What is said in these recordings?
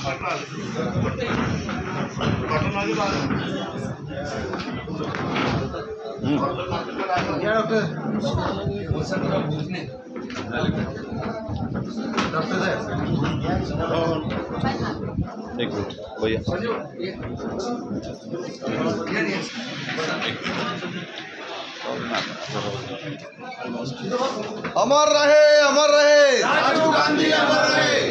एक मिनिट भैया। अमर रहे अमर रहे। राजीव गांधी अमर रहे।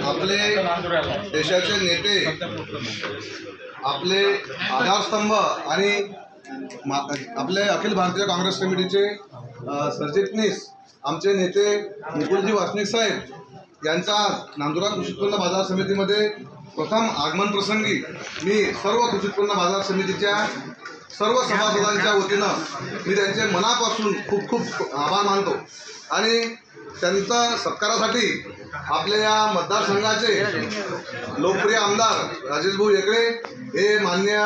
आपले देशाचे नेते आपले आधारस्तंभ आणि मा- आपले अखिल भारतीय काँग्रेस कमिटीचे सरचिटणीस आमचे नेते मुकुलजी वासनिक साहेब यांचा नांदुरा कृषी उत्पन्न बाजार समितीमध्ये प्रथम आगमन प्रसंगी मी सर्व कृषी उत्पन्न बाजार समितीच्या सर्व सभासदांच्या वतीनं मी त्यांचे मनापासून खूप खूप आभार मानतो. आणि त्यांचा सत्कारासाठी आपल्या या मतदारसंघाचे लोकप्रिय आमदार राजेशभाऊ येकडे हे मान्य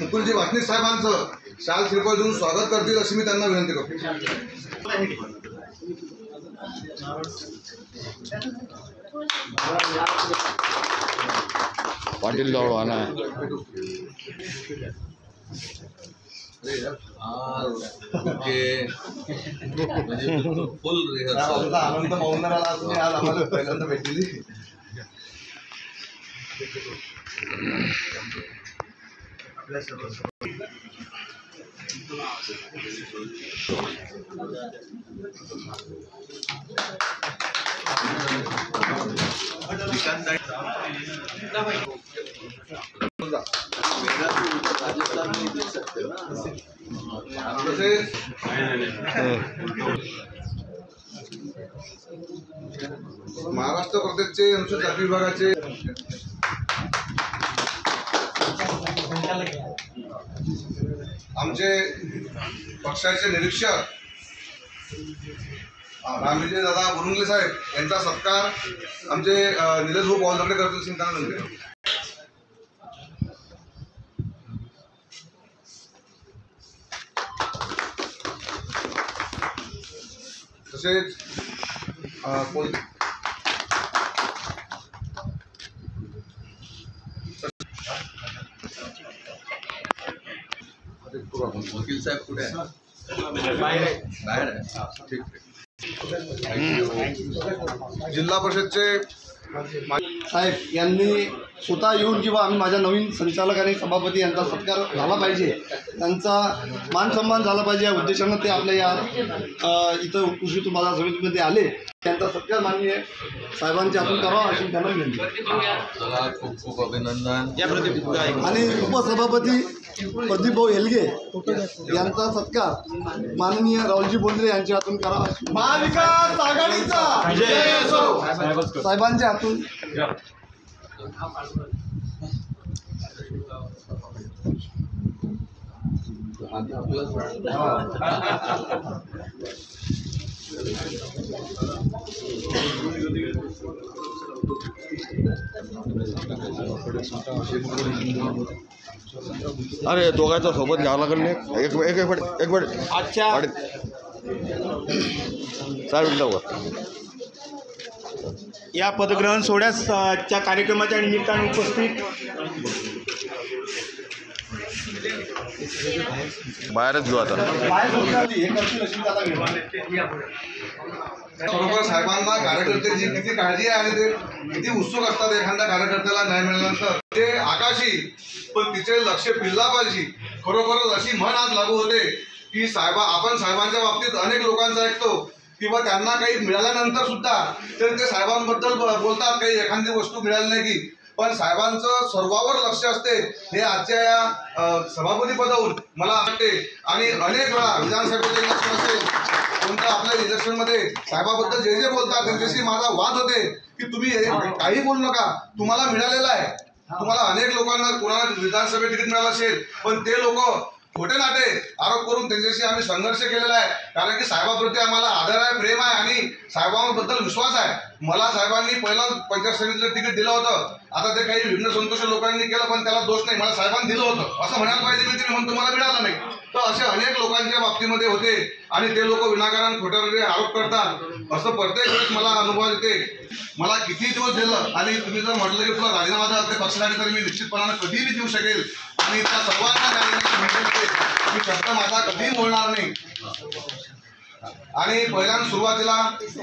मुकुलजी वासनिक साहेबांचं शाल श्रीफळ देऊन स्वागत करतील अशी मी त्यांना विनंती करतो. पाटील जवळ आणा फुल आनंद मौनराला तुम्ही आज आम्हाला पहिल्यांदा भेटलेली तसेच महाराष्ट्र प्रदेशचे अनुसूचित जाती विभागाचे आमचे पक्षाचे निरीक्षक रामविजय दादा बुरुंगले साहेब यांचा सत्कार आमचे निलेश भाऊ पवालदकडे करतील अशी तसेच पोल- वकील साहेब कुठे आहे बाहेर आहे ठीक आहे. जिल्हा परिषदचे साहेब यांनी स्वतः येऊन किंवा आम्ही माझ्या नवीन संचालक आणि सभापती यांचा सत्कार झाला पाहिजे. त्यांचा मान सन्मान झाला पाहिजे. या उद्देशानं ते आपल्या या इथं कृषी तुम्हाला समितीमध्ये आले. त्यांचा सत्कार माननीय साहेबांच्या हातून करावा अशी त्यांना विनंती. खूप खूप अभिनंदन. आणि उपसभापती प्रदीप भाऊ हेलगे यांचा सत्कार माननीय राहुलजी बोंद्रे यांच्या हातून करावा. महाविकास आघाडीचा. साहेबांच्या अरे दोघांचा सोबत घ्यावं लागेल ना एक? एक एक मिनिट एक मिनिट. आजच्या चार मिनिटावर या पदग्रहण सोहळ्याच्या कार्यक्रमाच्या निमित्ताने उपस्थित बाहेरच घेऊ आता. हे खरोखर साहेबांना कार्यकर्त्याची किती काळजी आहे आणि ते किती उत्सुक असतात एखाद्या कार्यकर्त्याला न्याय मिळाल्यानंतर. ते आकाशी पण तिचे लक्ष फिरला पाहिजे खरोखरच अशी म्हण आज लागू होते की साहेबा आपण साहेबांच्या बाबतीत अनेक लोकांचं ऐकतो. किंवा त्यांना काही मिळाल्यानंतर सुद्धा तर ते साहेबांबद्दल बोलतात काही एखादी वस्तू मिळाली नाही की. पण साहेबांचं सर्वावर लक्ष असते हे आजच्या या सभापती पदावरून मला वाटते. आणि अनेक वेळा विधानसभेचे इलेक्शन असेल कोणत्या आपल्या इलेक्शनमध्ये साहेबाबद्दल जे जे बोलतात त्यांच्याशी माझा वाद होते की तुम्ही हे काही बोलू नका. तुम्हाला मिळालेलं आहे. तुम्हाला अनेक लोकांना कोणाला विधानसभेत तिकीट मिळालं असेल पण ते लोक खोटे नाते आरोप करून त्यांच्याशी आम्ही संघर्ष केलेला आहे. कारण की साहेबाप्रती आम्हाला आदर आहे प्रेम आहे आणि साहेबांबद्दल विश्वास आहे. मला साहेबांनी पहिला पंचायत समितीचं तिकीट दिलं होतं. आता ते काही विघ्न संतोष लोकांनी केलं पण त्याला दोष नाही. मला साहेबांनी दिलं होतं. असं म्हणायला पाहिजे मी तुम्ही म्हणून तुम्हाला मिळालं नाही. तर असे अनेक लोकांच्या बाबतीमध्ये होते आणि ते लोक विनाकारण खोट्यामध्ये आरोप करतात. असं प्रत्येक वेळेस मला अनुभव येते. मला किती दिवस दिलं आणि तुम्ही जर म्हटलं की तुला राजीनामा द्या ते पक्षाने तर मी निश्चितपणानं कधीही देऊ शकेल. आणि त्या सर्वांना ते मी शब्द माझा कधीही बोलणार नाही. आणि पहिल्यांदा सुरुवातीला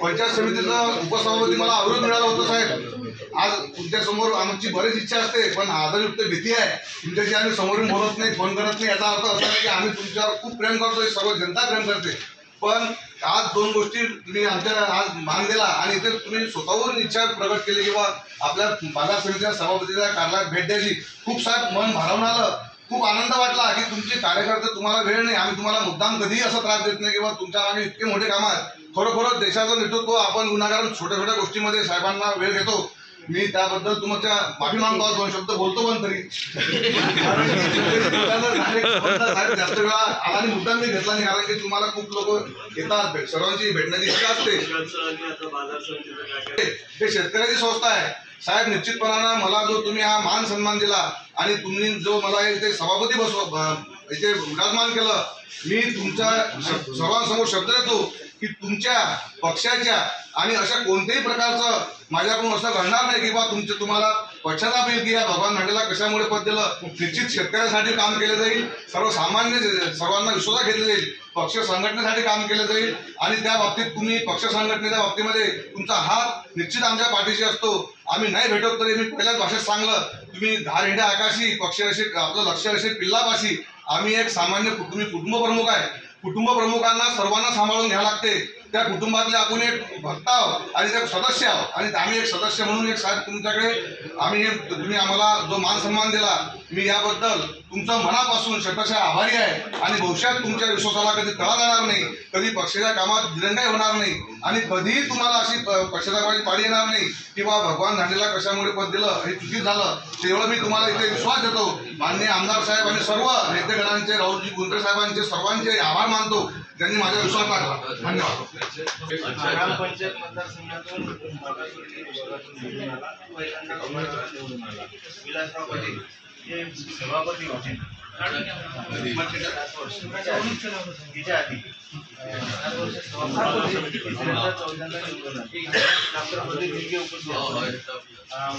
पंचायत समितीचं उपसभापती मला अवरोध मिळालं होतं साहेब. आज तुमच्यासमोर आमची बरीच इच्छा असते पण आदरयुक्त भीती आहे. तुमच्याशी आम्ही समोरून बोलत नाही फोन करत नाही. याचा अर्थ असा की आम्ही तुमच्यावर खूप प्रेम करतो सर्व जनता प्रेम करते. पण आज दोन गोष्टी तुम्ही आमच्या आज मान दिला आणि इथे तुम्ही स्वतःवरून इच्छा प्रकट केली किंवा आपल्या बाजार समितीच्या सभापतीच्या कार्यालयात भेट द्यायची. खूप साहेब मन भारावून आलं. खूप आनंद वाटला की तुमचे कार्यकर्ते तुम्हाला वेळ नाही आम्ही तुम्हाला मुद्दाम कधीही असा त्रास देत नाही किंवा तुमच्या मागे इतके मोठे काम आहेत. खरोखर देशाचं नेतृत्व आपण गुन्हागार छोट्या छोट्या गोष्टीमध्ये साहेबांना वेळ घेतो मी त्याबद्दल तुमच्या माफी मागतो दोन शब्द बोलतो पण तरी. जास्त वेळा आला आणि मुद्दाम मी घेतला नाही कारण की तुम्हाला खूप लोक येतात सर्वांची भेटण्याची इच्छा असते. हे शेतकऱ्याची संस्था आहे. साहेब निश्चितपणानं मला जो तुम्ही हा मान सन्मान दिला आणि तुम्ही जो मला इथे सभापती बसव इथे विराजमान केलं मी तुमच्या सर्वांसमोर शब्द देतो की तुमच्या पक्षाच्या आणि अशा कोणत्याही प्रकारचं माझ्याकडून असं घडणार नाही की बा तुमचे तुम्हाला पश्चाताप येईल की या भगवान मांडेला कशामुळे पद दिलं. निश्चित शेतकऱ्यासाठी काम केलं जाईल सर्वसामान्य सर्वांना विश्वासात घेतलं जाईल पक्ष संघटनेसाठी काम केलं जाईल आणि त्या बाबतीत तुम्ही पक्ष संघटनेच्या बाबतीमध्ये तुमचा हात निश्चित आमच्या पाठीशी असतो. आम्ही नाही भेटत तरी मी पहिल्याच भाषेत सांगलं तुम्ही धार आकाशी पक्ष असे आपलं लक्ष असे पिल्लापाशी. आम्ही एक सामान्य तुम्ही कुटुंब प्रमुख आहे. कुटुंब प्रमुखांना सर्वांना सांभाळून घ्यावं लागते. त्या कुटुंबातले आपण एक भक्त आहोत आणि त्या सदस्य आहोत. आणि आम्ही एक सदस्य म्हणून एक साहेब तुमच्याकडे आम्ही हे तुम्ही आम्हाला जो मान सन्मान दिला मी याबद्दल तुमचं मनापासून शतशः आभारी आहे. आणि भविष्यात तुमच्या विश्वासाला कधी तळा जाणार नाही कधी पक्षाच्या कामात दिरंगाई होणार नाही आणि कधीही तुम्हाला अशी प- कामाची पाळी येणार नाही किंवा भगवान झालेला कशामुळे पद दिलं हे चुकीत झालं तेवढं मी तुम्हाला इथे विश्वास देतो. माननीय आमदार साहेब आणि सर्व नेतेगणांचे राहुलजी गुंडे साहेबांचे सर्वांचे आभार मानतो. त्यांनी माझा विश्वास टाकला धन्यवाद. ग्रामपंचायत मतदारसंघातून विलासराव पाटील हे सभापती होते. तिच्या आधी.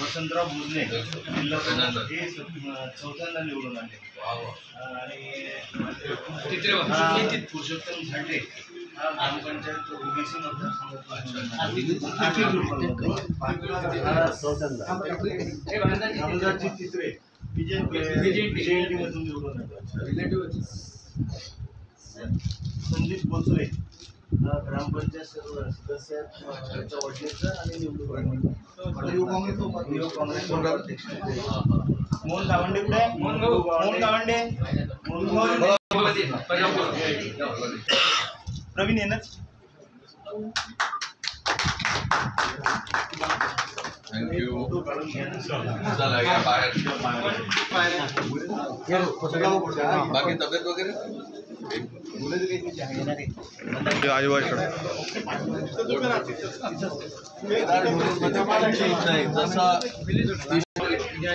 वसंतराव भुजने हे चौथ्यांदा निवडून आले. आणि पुरुषोत्तम झांडे हा ग्रामपंचायत ओबीसी मतदारसंघातून आमदारजी तिसरे. बीजेपी मधून निवडून आले. संदीप बोचरे हा ग्रामपंचायत सर्व सदस्य त्यांच्या वडिलांचा आणि निवडून आले. युवक काँग्रेस युवक काँग्रेस अध्यक्ष मोहन गावंडे कुठे? आहे? मोहन गावंडे मोहन प्रवीण येणार? थँक्यू. चला या बाहेर बाकी तब्येत वगैरे? ते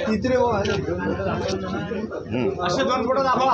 तिसरे असे दोन फोटो दाखवा